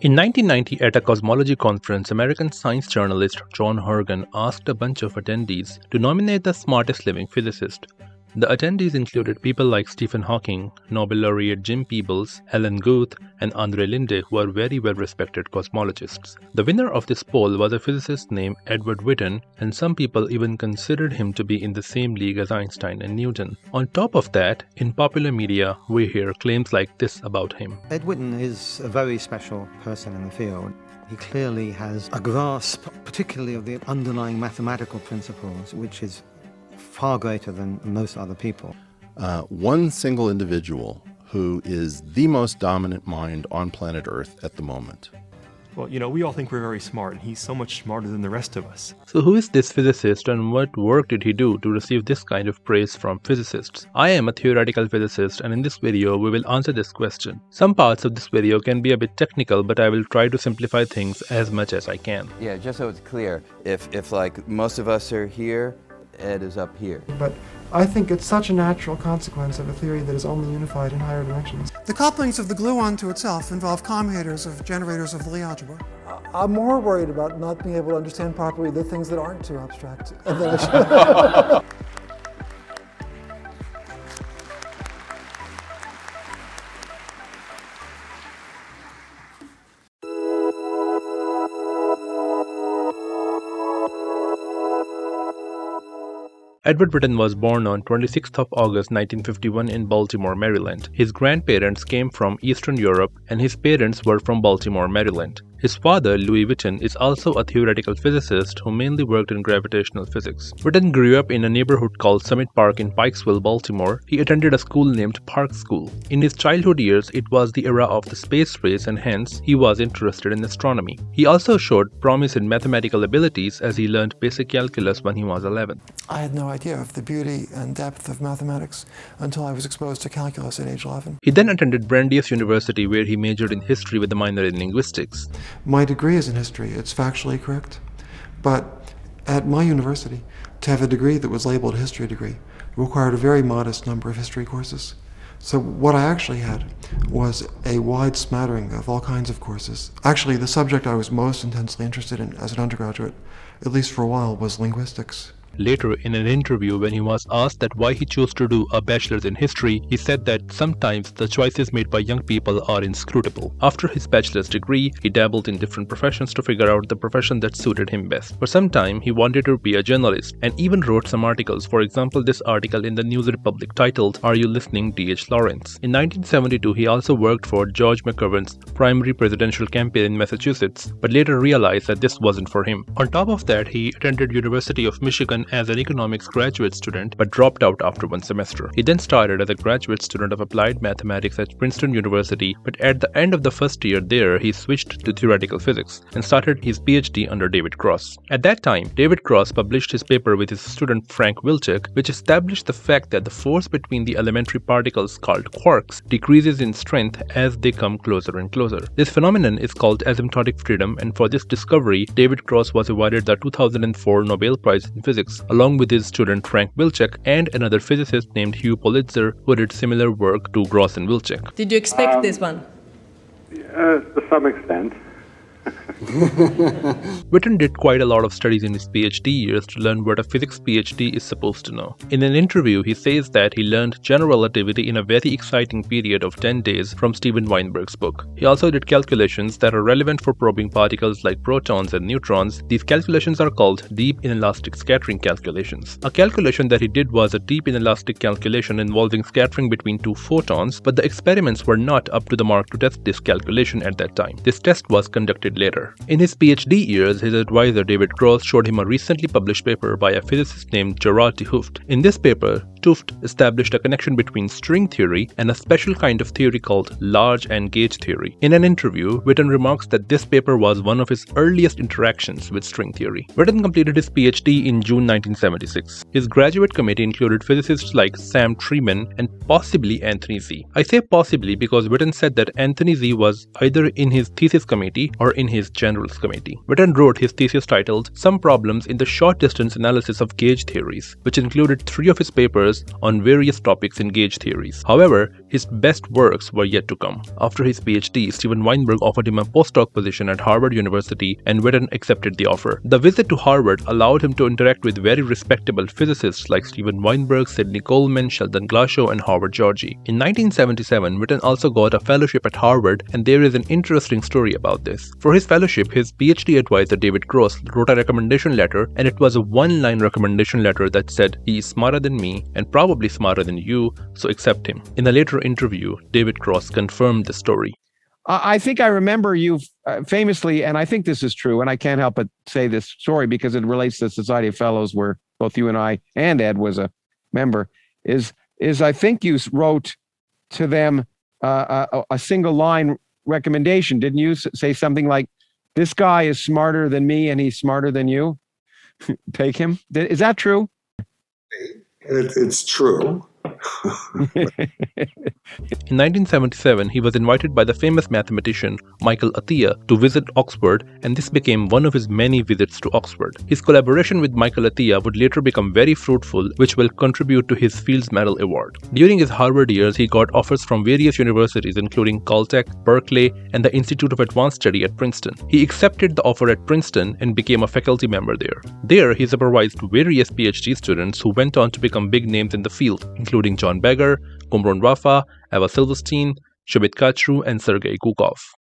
In 1990, at a cosmology conference, American science journalist John Horgan asked a bunch of attendees to nominate the smartest living physicist. The attendees included people like Stephen Hawking, Nobel laureate Jim Peebles, Alan Guth, and Andre Linde, who are very well respected cosmologists. The winner of this poll was a physicist named Edward Witten, and some people even considered him to be in the same league as Einstein and Newton. On top of that, in popular media, we hear claims like this about him Ed Witten is a very special person in the field. He clearly has a grasp, particularly of the underlying mathematical principles, which is far greater than most other people. Uh, one single individual who is the most dominant mind on planet Earth at the moment. Well, you know, we all think we're very smart, and he's so much smarter than the rest of us. So, who is this physicist and what work did he do to receive this kind of praise from physicists? I am a theoretical physicist, and in this video, we will answer this question. Some parts of this video can be a bit technical, but I will try to simplify things as much as I can. Yeah, just so it's clear, if, if like most of us are here, Ed is up here. But I think it's such a natural consequence of a theory that is only unified in higher dimensions. The couplings of the gluon to itself involve commutors of generators of the Lie algebra. I'm more worried about not being able to understand properly the things that aren't too abstract. Edward Witten was born on 26th of August 1951 in Baltimore, Maryland. His grandparents came from Eastern Europe and his parents were from Baltimore, Maryland. His father, Louis Witten, is also a theoretical physicist who mainly worked in gravitational physics. Witten grew up in a neighborhood called Summit Park in Pikesville, Baltimore. He attended a school named Park School. In his childhood years, it was the era of the space race and hence he was interested in astronomy. He also showed promise in mathematical abilities as he learned basic calculus when he was 11. I had no idea of the beauty and depth of mathematics until I was exposed to calculus at age 11. He then attended Brandeis University where he majored in history with a minor in linguistics. My degree is in history, it's factually correct. But at my university, to have a degree that was labeled a history degree required a very modest number of history courses. So what I actually had was a wide smattering of all kinds of courses. Actually, the subject I was most intensely interested in as an undergraduate, at least for a while, was linguistics. Later, in an interview, when he was asked that why he chose to do a bachelor's in history, he said that sometimes the choices made by young people are inscrutable. After his bachelor's degree, he dabbled in different professions to figure out the profession that suited him best. For some time, he wanted to be a journalist and even wrote some articles. For example, this article in the New Republic titled, Are You Listening, D.H. Lawrence? In 1972, he also worked for George McGovern's primary presidential campaign in Massachusetts, but later realized that this wasn't for him. On top of that, he attended University of Michigan as an economics graduate student but dropped out after one semester. He then started as a graduate student of applied mathematics at Princeton University, but at the end of the first year there, he switched to theoretical physics and started his PhD under David Gross. At that time, David Gross published his paper with his student Frank Wilczek, which established the fact that the force between the elementary particles called quarks decreases in strength as they come closer and closer. This phenomenon is called asymptotic freedom, and for this discovery, David Gross was awarded the 2004 Nobel Prize in Physics along with his student Frank Wilczek and another physicist named Hugh Politzer, who did similar work to Gross and Wilczek. Did you expect um, this one? Uh, to some extent. Witten did quite a lot of studies in his PhD years to learn what a physics PhD is supposed to know. In an interview, he says that he learned general relativity in a very exciting period of 10 days from Steven Weinberg's book. He also did calculations that are relevant for probing particles like protons and neutrons. These calculations are called deep inelastic scattering calculations. A calculation that he did was a deep inelastic calculation involving scattering between two photons, but the experiments were not up to the mark to test this calculation at that time. This test was conducted later. In his PhD years, his advisor David Gross showed him a recently published paper by a physicist named Gerard 't Hooft. In this paper, 't Hooft established a connection between string theory and a special kind of theory called large N gauge theory. In an interview, Witten remarks that this paper was one of his earliest interactions with string theory. Witten completed his PhD in June 1976. His graduate committee included physicists like Sam Treiman and possibly Anthony Zee. I say possibly because Witten said that Anthony Zee was either in his thesis committee or in his generals committee. Witten wrote his thesis titled Some Problems in the Short Distance Analysis of Gauge Theories, which included three of his papers papers on various topics in gauge theories. However, his best works were yet to come. After his PhD, Steven Weinberg offered him a postdoc position at Harvard University and Witten accepted the offer. The visit to Harvard allowed him to interact with very respectable physicists like Steven Weinberg, Sidney Coleman, Sheldon Glashow, and Howard Georgi. In 1977, Witten also got a fellowship at Harvard, and there is an interesting story about this. For his fellowship, his PhD advisor David Gross wrote a recommendation letter, and it was a one line recommendation letter that said, He is smarter than me and probably smarter than you, so accept him. In a later interview, David Gross confirmed the story. I think I remember you uh, famously, and I think this is true, and I can't help but say this story because it relates to the Society of Fellows, where both you and I and Ed was a member. Is is I think you wrote to them uh, a, a, single line recommendation, didn't you? Say something like, "This guy is smarter than me, and he's smarter than you." Take him. Is that true? It, it's true. In 1977, he was invited by the famous mathematician Michael Atiyah to visit Oxford, and this became one of his many visits to Oxford. His collaboration with Michael Atiyah would later become very fruitful, which will contribute to his Fields Medal Award. During his Harvard years, he got offers from various universities, including Caltech, Berkeley, and the Institute of Advanced Study at Princeton. He accepted the offer at Princeton and became a faculty member there. There, he supervised various PhD students who went on to become big names in the field, including John Bagger, Cumrun Vafa, Eva Silverstein, Shamit Kachru, and Sergei Gukov.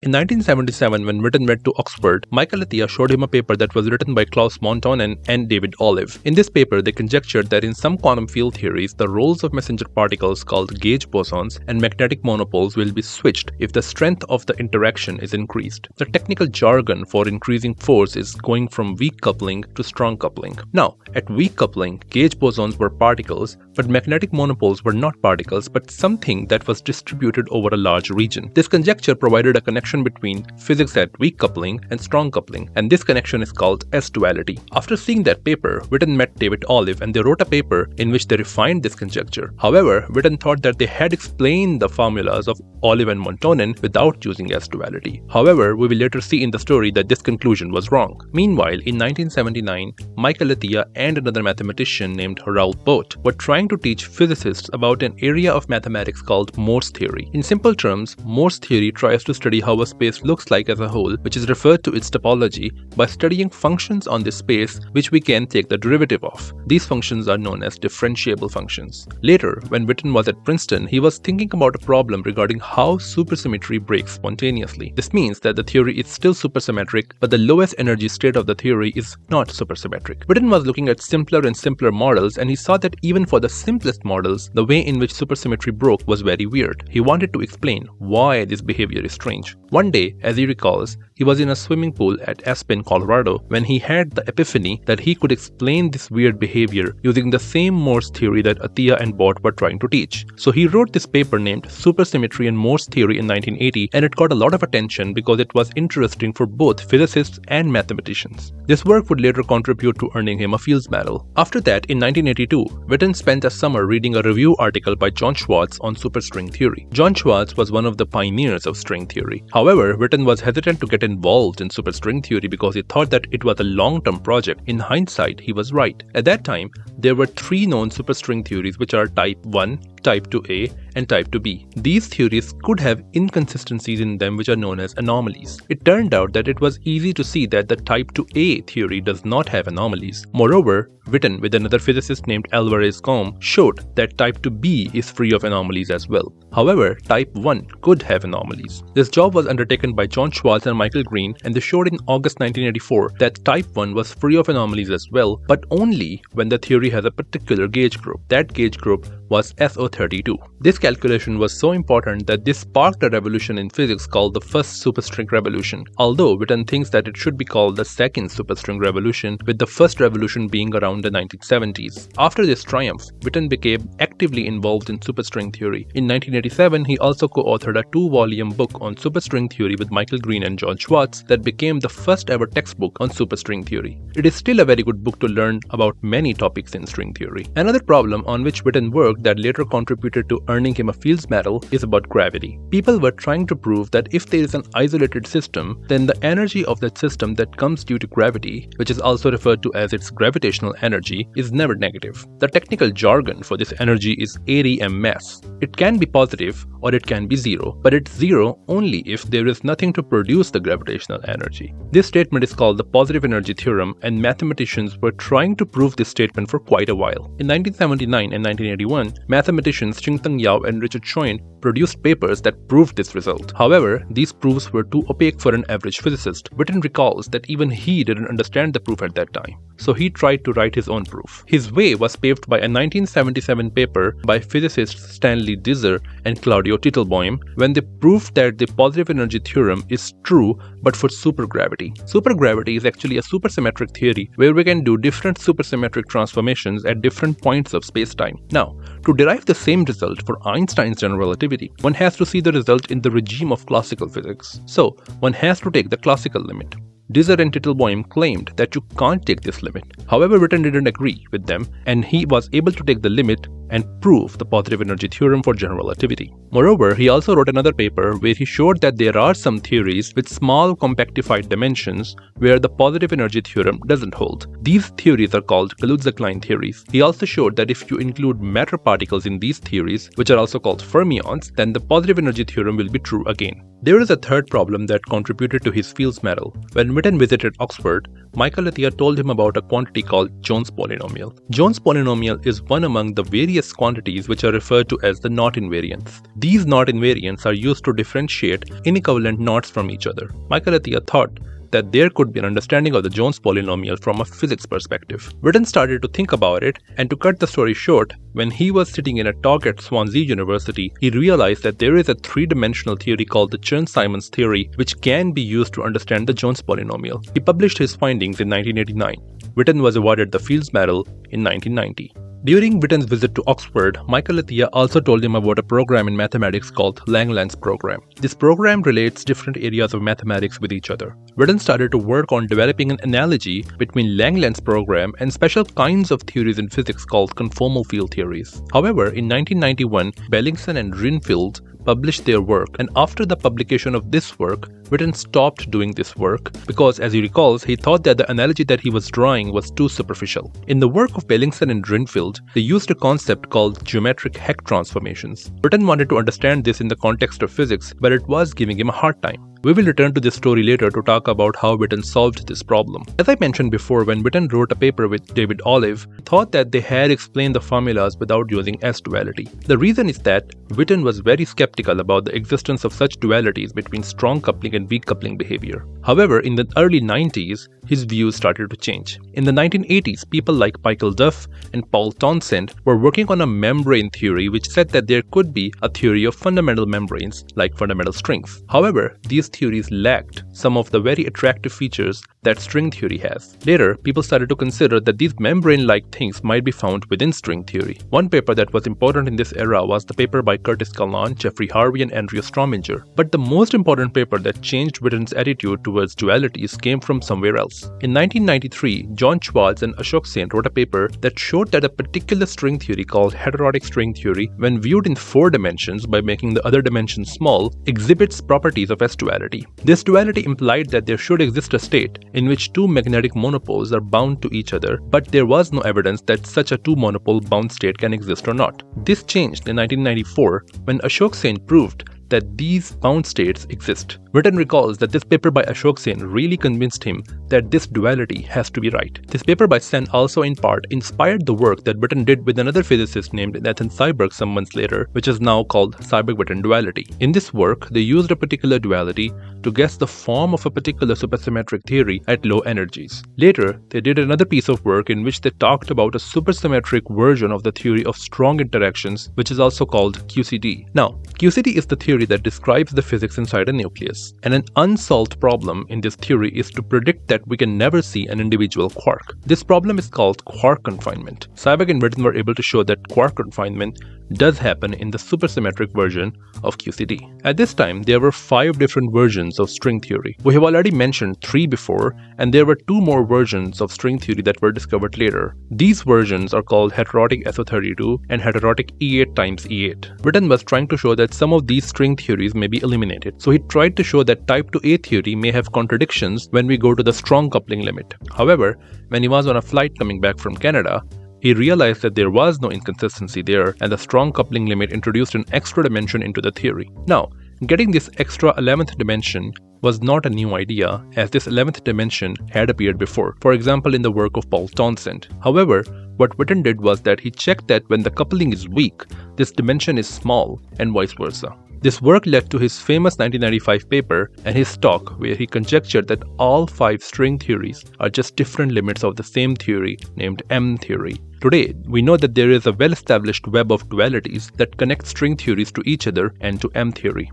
In 1977, when Witten went to Oxford, Michael Atiyah showed him a paper that was written by Klaus Montonen and David Olive. In this paper, they conjectured that in some quantum field theories, the roles of messenger particles called gauge bosons and magnetic monopoles will be switched if the strength of the interaction is increased. The technical jargon for increasing force is going from weak coupling to strong coupling. Now, at weak coupling, gauge bosons were particles, but magnetic monopoles were not particles but something that was distributed over a large region. This conjecture provided a connection between physics at weak coupling and strong coupling, and this connection is called S-duality. After seeing that paper, Witten met David Olive and they wrote a paper in which they refined this conjecture. However, Witten thought that they had explained the formulas of Olive and Montonen without using S-duality. However, we will later see in the story that this conclusion was wrong. Meanwhile, in 1979, Michael Atiyah and another mathematician named Raoul Bott were trying to teach physicists about an area of mathematics called Morse theory. In simple terms, Morse theory tries to study how a space looks like as a whole, which is referred to its topology by studying functions on this space which we can take the derivative of. These functions are known as differentiable functions. Later, when Witten was at Princeton, he was thinking about a problem regarding how supersymmetry breaks spontaneously. This means that the theory is still supersymmetric, but the lowest energy state of the theory is not supersymmetric. Witten was looking at simpler and simpler models and he saw that even for the simplest models, the way in which supersymmetry broke was very weird. He wanted to explain why this behavior is strange. One day, as he recalls, he was in a swimming pool at Aspen, Colorado, when he had the epiphany that he could explain this weird behavior using the same Morse theory that Atiyah and Bott were trying to teach. So he wrote this paper named Supersymmetry and Morse Theory in 1980, and it got a lot of attention because it was interesting for both physicists and mathematicians. This work would later contribute to earning him a Fields After that, in 1982, Witten spent a summer reading a review article by John Schwarz on superstring theory. John Schwarz was one of the pioneers of string theory. However, Witten was hesitant to get involved in superstring theory because he thought that it was a long-term project. In hindsight, he was right. At that time, there were three known superstring theories which are type 1, type 2a, and type 2b. These theories could have inconsistencies in them which are known as anomalies. It turned out that it was easy to see that the type 2a theory does not have anomalies. Moreover, Witten with another physicist named Alvarez-Gaumé showed that type 2b is free of anomalies as well. However, type 1 could have anomalies. This job was undertaken by John Schwarz and Michael Green and they showed in August 1984 that type 1 was free of anomalies as well, but only when the theory has a particular gauge group. That gauge group was SO32. This calculation was so important that this sparked a revolution in physics called the first superstring revolution, although Witten thinks that it should be called the second superstring revolution, with the first revolution being around the 1970s. After this triumph, Witten became actively involved in superstring theory. In 1987, he also co-authored a two-volume book on superstring theory with Michael Green and John Schwarz that became the first ever textbook on superstring theory. It is still a very good book to learn about many topics in string theory. Another problem on which Witten worked work that later contributed to earning him a Fields Medal is about gravity. People were trying to prove that if there is an isolated system, then the energy of that system that comes due to gravity, which is also referred to as its gravitational energy, is never negative. The technical jargon for this energy is ADM It can be positive or it can be zero, but it's zero only if there is nothing to produce the gravitational energy. This statement is called the positive energy theorem and mathematicians were trying to prove this statement for quite a while. In 1979 and 1981, mathematicians Shing-Tung Yau and Richard Schoen produced papers that proved this result. However, these proofs were too opaque for an average physicist. Witten recalls that even he didn't understand the proof at that time, so he tried to write his own proof. His way was paved by a 1977 paper by physicists Stanley Deser and Claudio Teitelbaum when they proved that the positive energy theorem is true but for supergravity. Supergravity is actually a supersymmetric theory where we can do different supersymmetric transformations at different points of space-time. Now, to derive the same result for Einstein's general relativity, one has to see the result in the regime of classical physics. So, one has to take the classical limit. Deser and Teitelbaum claimed that you can't take this limit. However, Witten didn't agree with them and he was able to take the limit and prove the positive energy theorem for general relativity. Moreover, he also wrote another paper where he showed that there are some theories with small compactified dimensions where the positive energy theorem doesn't hold. These theories are called Kaluza-Klein theories. He also showed that if you include matter particles in these theories, which are also called fermions, then the positive energy theorem will be true again. There is a third problem that contributed to his Fields Medal. When Witten visited Oxford, Michael Atiyah told him about a quantity called Jones polynomial. Jones polynomial is one among the various quantities which are referred to as the knot invariants. These knot invariants are used to differentiate inequivalent knots from each other. Michael Atiyah thought that there could be an understanding of the Jones polynomial from a physics perspective. Witten started to think about it, and to cut the story short, when he was sitting in a talk at Swansea University, he realized that there is a three-dimensional theory called the Chern-Simons theory, which can be used to understand the Jones polynomial. He published his findings in 1989. Witten was awarded the Fields Medal in 1990. During Witten's visit to Oxford, Michael Atiyah also told him about a program in mathematics called Langlands program. This program relates different areas of mathematics with each other. Witten started to work on developing an analogy between Langlands program and special kinds of theories in physics called conformal field theories. However, in 1991, Beilinson and Drinfeld published their work, and after the publication of this work, Witten stopped doing this work because, as he recalls, he thought that the analogy that he was drawing was too superficial. In the work of Beilinson and Drinfeld, they used a concept called geometric Hecke transformations. Witten wanted to understand this in the context of physics, but it was giving him a hard time. We will return to this story later to talk about how Witten solved this problem. As I mentioned before, when Witten wrote a paper with David Olive, he thought that they had explained the formulas without using S-duality. The reason is that Witten was very skeptical about the existence of such dualities between strong coupling and weak coupling behavior. However, in the early 90s, his views started to change. In the 1980s, people like Michael Duff and Paul Townsend were working on a membrane theory which said that there could be a theory of fundamental membranes, like fundamental strings. However, these theories lacked some of the very attractive features that string theory has. Later, people started to consider that these membrane-like things might be found within string theory. One paper that was important in this era was the paper by Curtis Callan, Jeffrey Harvey, and Andrew Strominger. But the most important paper that changed Witten's attitude towards dualities came from somewhere else. In 1993, John Schwarz and Ashok Sen wrote a paper that showed that a particular string theory called heterotic string theory, when viewed in four dimensions by making the other dimensions small, exhibits properties of S-duality. This duality implied that there should exist a state in which two magnetic monopoles are bound to each other, but there was no evidence that such a two monopole bound state can exist or not. This changed in 1994 when Ashok Sen proved that these bound states exist. Witten recalls that this paper by Ashok Sen really convinced him that this duality has to be right. This paper by Sen also in part inspired the work that Witten did with another physicist named Nathan Seiberg some months later, which is now called Seiberg-Witten duality. In this work, they used a particular duality to guess the form of a particular supersymmetric theory at low energies. Later, they did another piece of work in which they talked about a supersymmetric version of the theory of strong interactions, which is also called QCD. Now, QCD is the theory that describes the physics inside a nucleus, and an unsolved problem in this theory is to predict that we can never see an individual quark. This problem is called quark confinement. Seiberg and Witten were able to show that quark confinement does happen in the supersymmetric version of QCD. At this time, there were five different versions of string theory. We have already mentioned three before, and there were two more versions of string theory that were discovered later. These versions are called heterotic SO32 and heterotic E8 times E8. Witten was trying to show that some of these string theories may be eliminated, so he tried to show that type 2A theory may have contradictions when we go to the strong coupling limit. However, when he was on a flight coming back from Canada, he realized that there was no inconsistency there and the strong coupling limit introduced an extra dimension into the theory. Now, getting this extra 11th dimension was not a new idea as this 11th dimension had appeared before, for example in the work of Paul Townsend. However, what Witten did was that he checked that when the coupling is weak, this dimension is small and vice versa. This work led to his famous 1995 paper and his talk where he conjectured that all five string theories are just different limits of the same theory named M theory. Today, we know that there is a well-established web of dualities that connect string theories to each other and to M theory.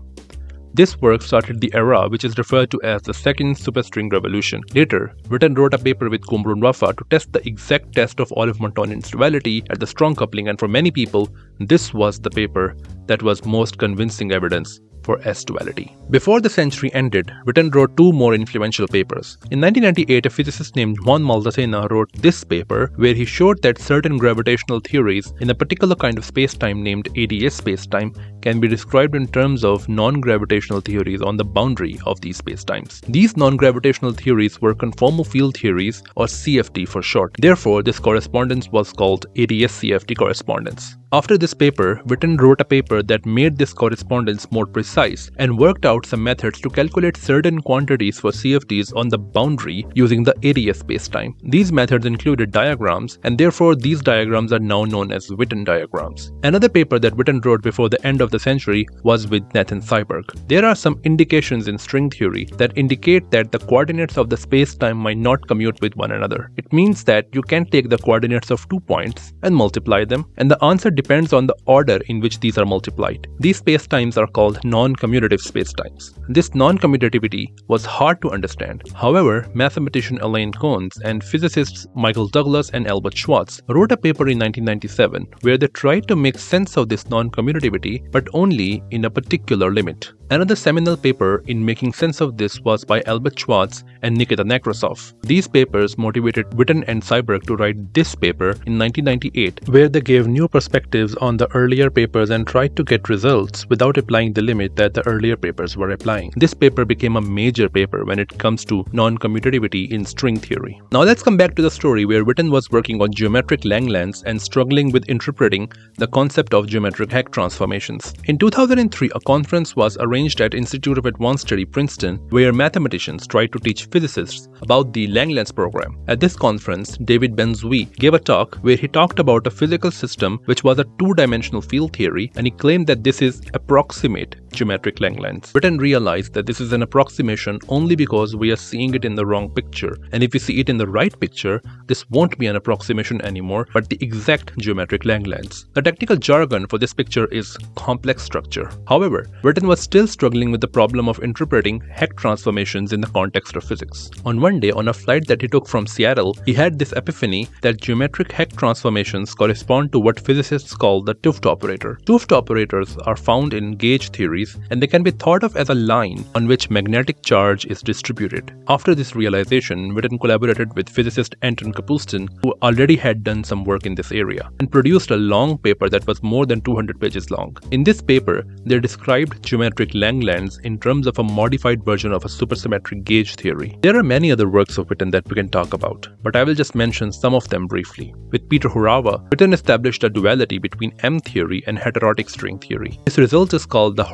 This work started the era which is referred to as the second superstring revolution. Later, Witten wrote a paper with Cumrun Vafa to test the exact test of Olive Montonen's duality at the strong coupling and for many people, this was the paper that was most convincing evidence for S-duality. Before the century ended, Witten wrote two more influential papers. In 1998, a physicist named Juan Maldacena wrote this paper where he showed that certain gravitational theories in a particular kind of spacetime named ADS spacetime can be described in terms of non-gravitational theories on the boundary of these spacetimes. These non-gravitational theories were conformal field theories or CFT for short. Therefore, this correspondence was called ADS-CFT correspondence. After this paper, Witten wrote a paper that made this correspondence more precise and worked out some methods to calculate certain quantities for CFTs on the boundary using the ADS spacetime. These methods included diagrams and therefore these diagrams are now known as Witten diagrams. Another paper that Witten wrote before the end of the century was with Nathan Seiberg. There are some indications in string theory that indicate that the coordinates of the spacetime might not commute with one another. It means that you can take the coordinates of two points and multiply them and the answer depends on the order in which these are multiplied. These spacetimes are called non-commutative spacetimes. This non-commutativity was hard to understand. However, mathematician Alain Connes and physicists Michael Douglas and Albert Schwarz wrote a paper in 1997 where they tried to make sense of this non-commutativity but only in a particular limit. Another seminal paper in making sense of this was by Albert Schwarz and Nikita Nekrasov. These papers motivated Witten and Seiberg to write this paper in 1998, where they gave new perspectives on the earlier papers and tried to get results without applying the limit that the earlier papers were applying. This paper became a major paper when it comes to non-commutativity in string theory. Now let's come back to the story where Witten was working on geometric Langlands and struggling with interpreting the concept of geometric Hecke transformations. In 2003, a conference was arranged at Institute of Advanced Study Princeton, where mathematicians tried to teach physicists about the Langlands program. At this conference, David Ben-Zvi gave a talk where he talked about a physical system which was a two-dimensional field theory and he claimed that this is approximate geometric Langlands. Witten realized that this is an approximation only because we are seeing it in the wrong picture and if we see it in the right picture, this won't be an approximation anymore but the exact geometric Langlands. The technical jargon for this picture is complex structure. However, Witten was still struggling with the problem of interpreting Hecke transformations in the context of physics. On one day, on a flight that he took from Seattle, he had this epiphany that geometric Hecke transformations correspond to what physicists call the 't Hooft operator. 't Hooft operators are found in gauge theories and they can be thought of as a line on which magnetic charge is distributed. After this realization, Witten collaborated with physicist Anton Kapustin, who already had done some work in this area, and produced a long paper that was more than 200 pages long. In this paper, they described geometric Langlands in terms of a modified version of a supersymmetric gauge theory. There are many other works of Witten that we can talk about, but I will just mention some of them briefly. With Peter Horava, Witten established a duality between M theory and heterotic string theory. This result is called the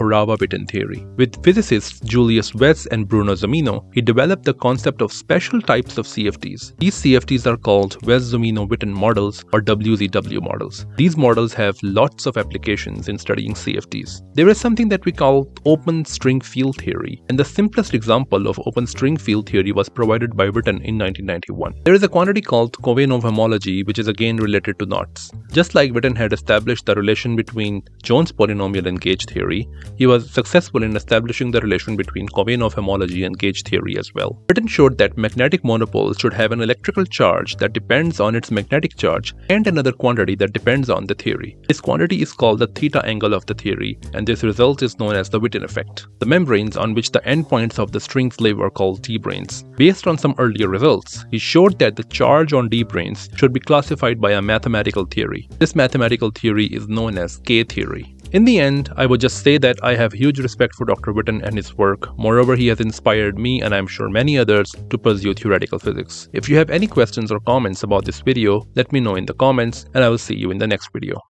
Theory. With physicists Julius Wess and Bruno Zumino, he developed the concept of special types of CFTs. These CFTs are called Wess-Zumino-Witten models or WZW models. These models have lots of applications in studying CFTs. There is something that we call open string field theory, and the simplest example of open string field theory was provided by Witten in 1991. There is a quantity called Khovanov homology which is again related to knots. Just like Witten had established the relation between Jones polynomial and gauge theory, he was successful in establishing the relation between Khovanov homology and gauge theory as well. Witten showed that magnetic monopoles should have an electrical charge that depends on its magnetic charge and another quantity that depends on the theory. This quantity is called the theta angle of the theory, and this result is known as the Witten effect. The membranes on which the endpoints of the strings live are called D-branes. Based on some earlier results, he showed that the charge on D-branes should be classified by a mathematical theory. This mathematical theory is known as K-theory. In the end, I would just say that I have huge respect for Dr. Witten and his work. Moreover, he has inspired me and I'm sure many others to pursue theoretical physics. If you have any questions or comments about this video, let me know in the comments and I will see you in the next video.